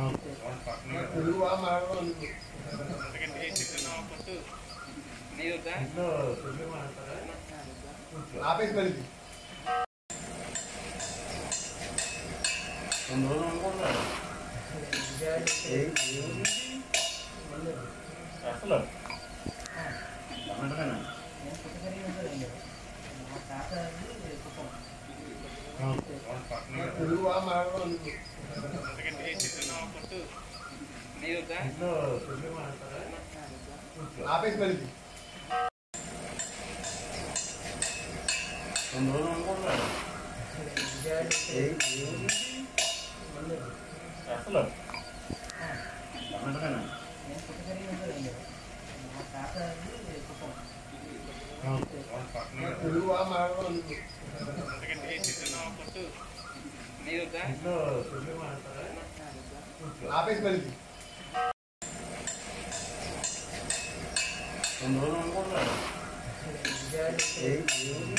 ఆపేసి కలిపి రెండు రోజులు అనుకుంటున్నాను అసలు కర్ణాటకనా తెలుగు Marathi Kan? Apa yang Kondoran kondoran. Jadi, ini.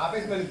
ఆపేసి